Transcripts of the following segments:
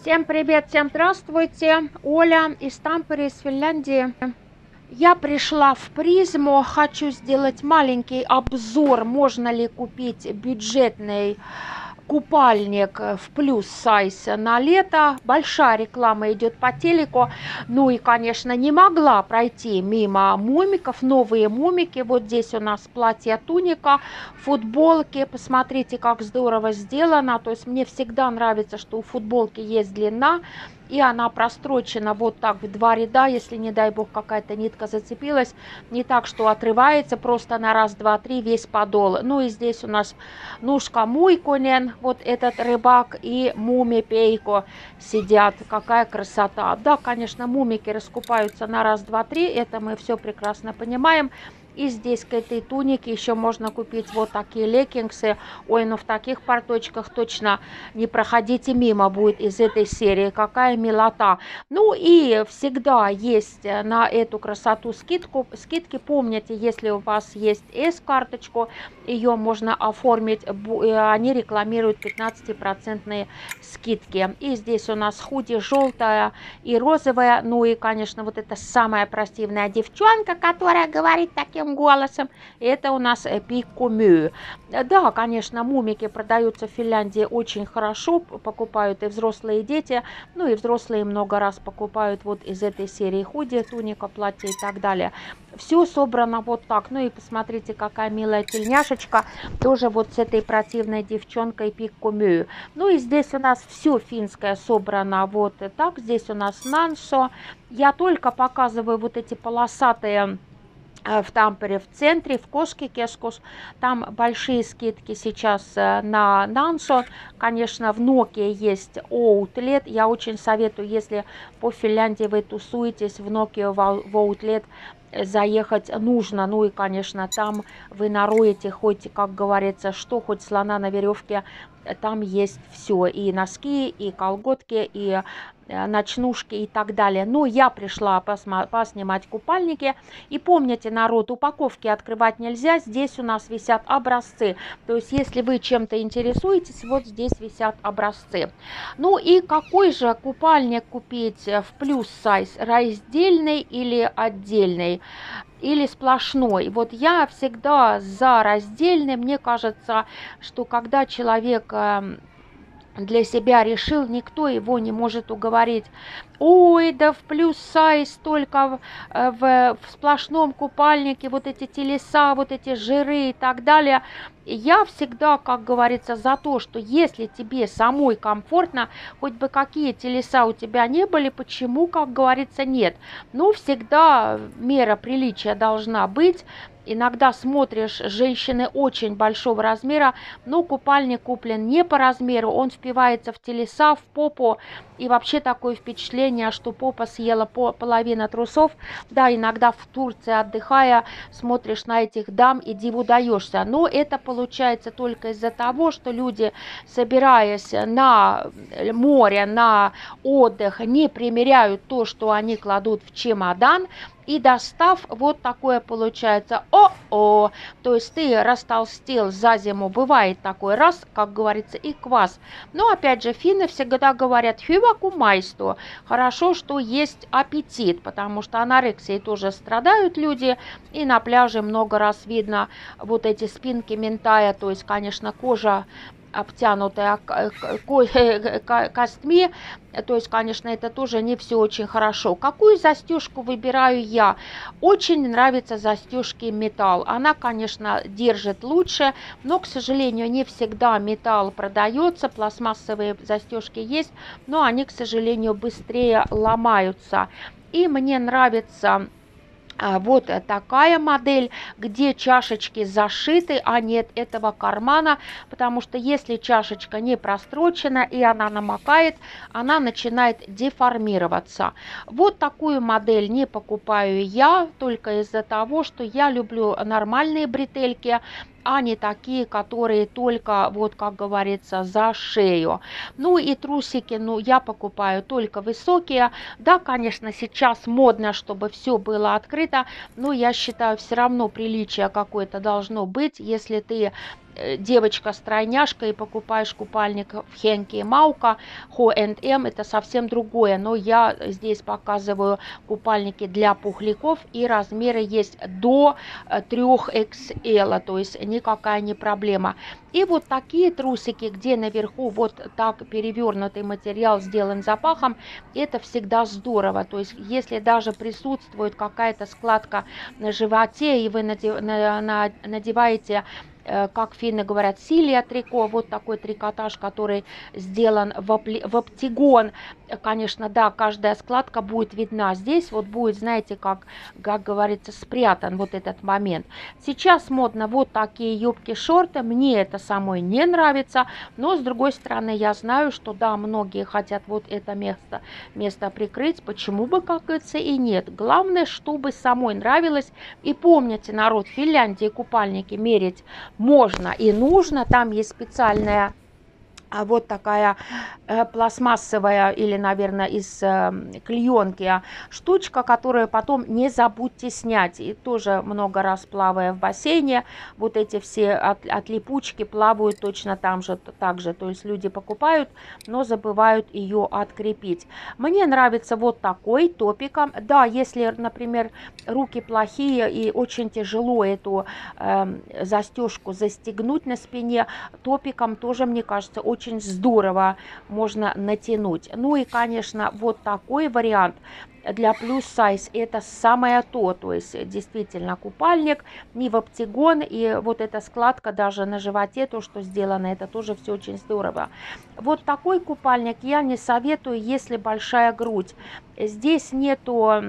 Всем привет, всем здравствуйте. Оля из Тампере, из Финляндии. Я пришла в призму, хочу сделать маленький обзор, можно ли купить бюджетный купальник в плюс сайз на лето. Большая реклама идет по телеку. Ну и, конечно, не могла пройти мимо мумиков. Новые мумики. Вот здесь у нас платье туника, футболки. Посмотрите, как здорово сделано. То есть мне всегда нравится, что у футболки есть длина и она прострочена вот так в два ряда, если, не дай бог, какая-то нитка зацепилась, не так, что отрывается просто на раз, два, три весь подол. Ну и здесь у нас Нушка Муйкунен, вот этот рыбак, и Муми Пейко сидят. Какая красота. Да, конечно, мумики раскупаются на раз, два, три, это мы все прекрасно понимаем. И здесь к этой тунике еще можно купить вот такие леггинсы. Ой, ну в таких порточках точно не проходите мимо будет из этой серии. Какая милота. Ну и всегда есть на эту красоту скидку. Скидки помните, если у вас есть S-карточку, ее можно оформить. Э, они рекламируют 15% скидки. И здесь у нас худи желтая и розовая. Ну и, конечно, вот это самая противная девчонка, которая говорит таким тихим голосом. Это у нас пиккумю. Да, конечно, мумики продаются в Финляндии очень хорошо, покупают и взрослые дети, ну и взрослые много раз покупают вот из этой серии худи, туника, платье и так далее. Все собрано вот так. Ну и посмотрите, какая милая тельняшечка, тоже вот с этой противной девчонкой пиккумю. Ну и здесь у нас все финское собрано вот так. Здесь у нас нансо. Я только показываю вот эти полосатые в Тампере в центре, в Кошке Кескус. Там большие скидки сейчас э, на Нансо. Конечно, в Nokia есть Outlet. Я очень советую, если по Финляндии вы тусуетесь, в Nokia в Outlet заехать нужно. Ну и, конечно, там вы нароете хоть, как говорится, что, хоть слона на веревке, там есть все. И носки, и колготки, и Э, ночнушки и так далее. Но я пришла поснимать купальники. И помните, народ, упаковки открывать нельзя. Здесь у нас висят образцы. То есть, если вы чем-то интересуетесь, вот здесь висят образцы. Ну и какой же купальник купить в плюс сайз? Раздельный или отдельный? Или сплошной. Вот я всегда за раздельный. Мне кажется, что когда человек эм, для себя решил, никто его не может уговорить. Ой, да в плюс сайз только в, э, в, в сплошном купальнике вот эти телеса, вот эти жиры и так далее. Я всегда, как говорится, за то, что если тебе самой комфортно, хоть бы какие телеса у тебя не были, почему, как говорится, нет. Но всегда мера приличия должна быть. Иногда смотришь, женщины очень большого размера, но купальник куплен не по размеру, он впивается в телеса, в попу, и вообще такое впечатление, что попа съела по половину трусов. Да, иногда в Турции отдыхая, смотришь на этих дам и диву даешься. Но это получается только из-за того, что люди, собираясь на море, на отдых, не примеряют то, что они кладут в чемодан, и достав, вот такое получается, о-о, то есть ты растолстел за зиму, бывает такой раз, как говорится, и квас. Но опять же, финны всегда говорят «хюваку майсту», хорошо, что есть аппетит, потому что анорексией тоже страдают люди, и на пляже много раз видно вот эти спинки ментая, то есть, конечно, кожа обтянутая костьми, то есть, конечно, это тоже не все очень хорошо. Какую застежку выбираю я? Очень нравится застежки металл. Она, конечно, держит лучше, но, к сожалению, не всегда металл продается. Пластмассовые застежки есть, но они, к сожалению, быстрее ломаются. И мне нравится вот такая модель, где чашечки зашиты, а нет этого кармана, потому что если чашечка не прострочена и она намокает, она начинает деформироваться. Вот такую модель не покупаю я, только из-за того, что я люблю нормальные бретельки, а не такие, которые только, вот как говорится, за шею. Ну и трусики, ну я покупаю только высокие. Да, конечно, сейчас модно, чтобы все было открыто, но я считаю, все равно приличие какое-то должно быть, если ты э, девочка-стройняшка и покупаешь купальник в Хенке и Маука, H&M, это совсем другое. Но я здесь показываю купальники для пухляков и размеры есть до 3XL, то есть никакая не проблема. И вот такие трусики, где наверху вот так перевернутый материал сделан запахом, это всегда здорово. То есть если даже присутствует какая-то складка на животе, и вы надеваете как финны говорят, силия трико, вот такой трикотаж, который сделан в, в оптигон. Конечно, да, каждая складка будет видна. Здесь вот будет, знаете, как, как говорится, спрятан вот этот момент. Сейчас модно вот такие юбки-шорты. Мне это самой не нравится, но с другой стороны, я знаю, что да, многие хотят вот это место, место прикрыть. Почему бы, как говорится, и нет. Главное, чтобы самой нравилось. И помните, народ, в Финляндии купальники мерить можно и нужно. Там есть специальная вот такая э, пластмассовая или, наверное, из э, клеенки штучка, которую потом не забудьте снять. И тоже много раз плавая в бассейне, вот эти все от, от липучки плавают точно там же, так же. То есть люди покупают, но забывают ее открепить. Мне нравится вот такой топиком. Да, если, например, руки плохие и очень тяжело эту э, застежку застегнуть на спине, топиком тоже, мне кажется, очень очень здорово можно натянуть. Ну и, конечно, вот такой вариант для плюс сайз это самое то, то есть действительно купальник, не в оптигон, и вот эта складка даже на животе, то, что сделано, это тоже все очень здорово. Вот такой купальник я не советую, если большая грудь. Здесь нету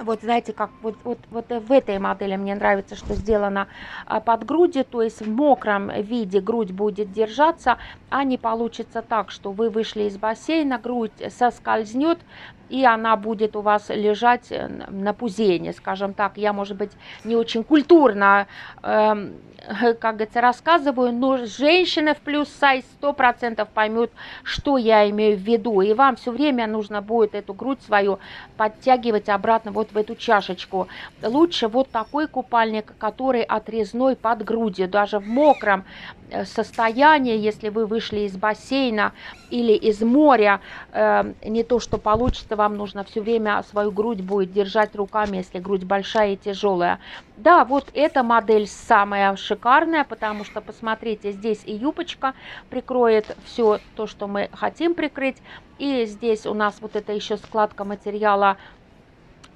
вот знаете, как вот, вот, вот в этой модели мне нравится, что сделано а, под грудью, то есть в мокром виде грудь будет держаться, а не получится так, что вы вышли из бассейна, грудь соскользнет, и она будет у вас лежать э, на пузене, скажем так. Я, может быть, не очень культурно, э, как говорится, рассказываю, но женщина в плюс сайз 100% поймет, что я имею в виду. И вам все время нужно будет эту грудь свою подтягивать обратно вот в эту чашечку. Лучше вот такой купальник, который отрезной под грудью, даже в мокром состоянии, если вы вышли из бассейна или из моря, э, не то, что получится вам нужно все время свою грудь будет держать руками, если грудь большая и тяжелая. Да, вот эта модель самая шикарная, потому что, посмотрите, здесь и юбочка прикроет все то, что мы хотим прикрыть. И здесь у нас вот это еще складка материала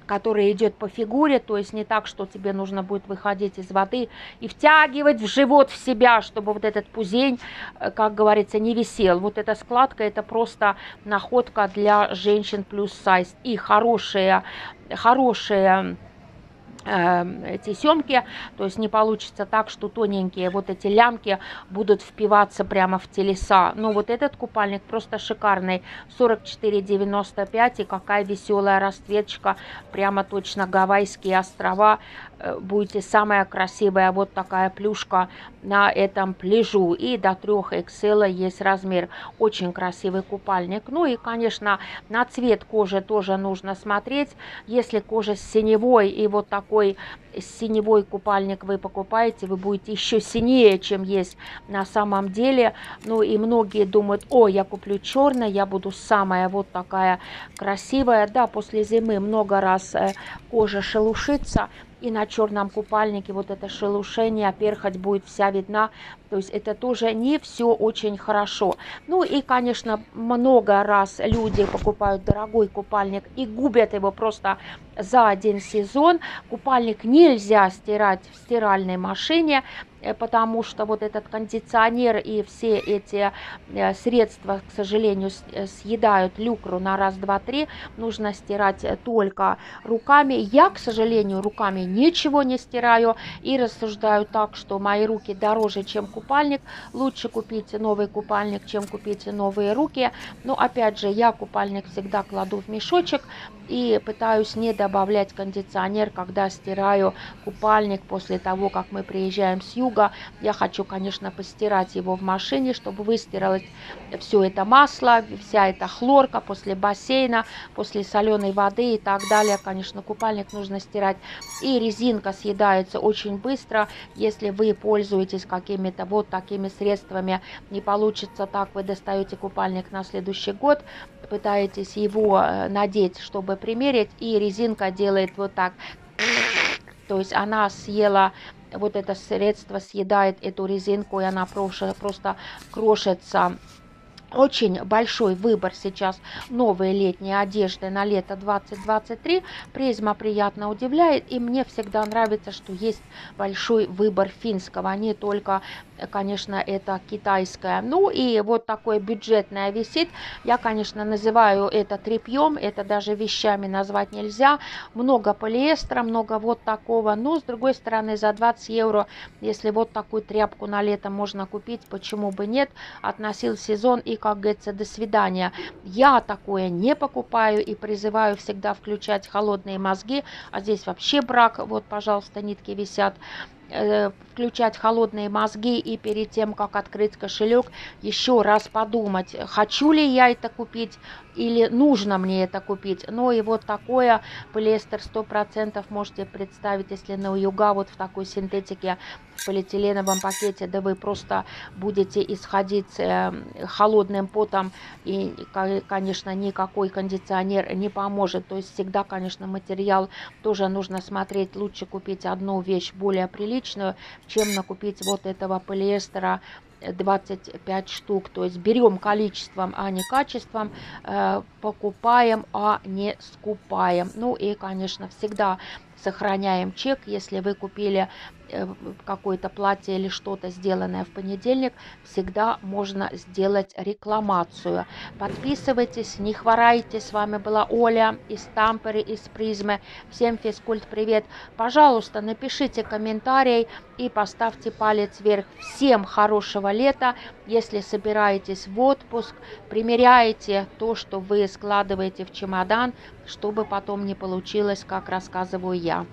который идет по фигуре, то есть не так, что тебе нужно будет выходить из воды и втягивать в живот в себя, чтобы вот этот пузень, э, как говорится, не висел. Вот эта складка, это просто находка для женщин плюс сайз. И хорошая, хорошая эти семки, то есть не получится так, что тоненькие вот эти лямки будут впиваться прямо в телеса. Но вот этот купальник просто шикарный, 44,95 и какая веселая расцветочка, прямо точно Гавайские острова, Э, будете самая красивая вот такая плюшка на этом пляжу. И до 3 XL есть размер. Очень красивый купальник. Ну и, конечно, на цвет кожи тоже нужно смотреть. Если кожа синевой и вот такой синевой купальник вы покупаете, вы будете еще синее, чем есть на самом деле. Ну и многие думают, о, я куплю черный, я буду самая вот такая красивая. Да, после зимы много раз э, кожа шелушится, и на черном купальнике вот это шелушение, перхоть будет вся видна. То есть это тоже не все очень хорошо. Ну и, конечно, много раз люди покупают дорогой купальник и губят его просто за один сезон. Купальник нельзя стирать в стиральной машине. Э, потому что вот этот кондиционер и все эти э, средства, к сожалению, э, съедают люкру на раз, два, три. Нужно стирать только руками. Я, к сожалению, руками ничего не стираю и рассуждаю так, что мои руки дороже, чем купальник. Лучше купить новый купальник, чем купить новые руки. Но опять же, я купальник всегда кладу в мешочек и пытаюсь не добавлять кондиционер, когда стираю купальник после того, как мы приезжаем с юга долго. Я хочу, конечно, постирать его в машине, чтобы выстиралось все это масло, вся эта хлорка после бассейна, после соленой воды и так далее. Конечно, купальник нужно стирать. И резинка съедается очень быстро, если вы пользуетесь какими-то вот такими средствами. Не получится так, вы достаете купальник на следующий год, пытаетесь его э, надеть, чтобы примерить, и резинка делает вот так. То есть она съела вот это средство съедает эту резинку, и она просто, просто крошится очень большой выбор сейчас новой летней одежды на лето 2023. Призма приятно удивляет, и мне всегда нравится, что есть большой выбор финского, не только, конечно, это китайское. Ну и вот такое бюджетное висит. Я, конечно, называю это тряпьем, это даже вещами назвать нельзя. Много полиэстера, много вот такого. Но, с другой стороны, за 20 евро, если вот такую тряпку на лето можно купить, почему бы нет, относил сезон и как говорится, до свидания. Я такое не покупаю и призываю всегда включать холодные мозги. А здесь вообще брак. Вот, пожалуйста, нитки висят включать холодные мозги и перед тем, как открыть кошелек, еще раз подумать, хочу ли я это купить или нужно мне это купить. Ну и вот такое полиэстер 100% можете представить, если на юга вот в такой синтетике в полиэтиленовом пакете, да вы просто будете исходить э, холодным потом и, конечно, никакой кондиционер не поможет. То есть всегда, конечно, материал тоже нужно смотреть. Лучше купить одну вещь более приличную, чем накупить вот этого полиэстера 25 штук. То есть берем количеством, а не качеством, э, покупаем, а не скупаем. Ну и, конечно, всегда сохраняем чек, если вы купили Э, какое-то платье или что-то сделанное в понедельник, всегда можно сделать рекламацию. Подписывайтесь, не хворайте. С вами была Оля из Тамперы, из Призмы. Всем физкульт привет. Пожалуйста, напишите комментарий и поставьте палец вверх. Всем хорошего лета. Если собираетесь в отпуск, примеряйте то, что вы складываете в чемодан, чтобы потом не получилось, как рассказываю я.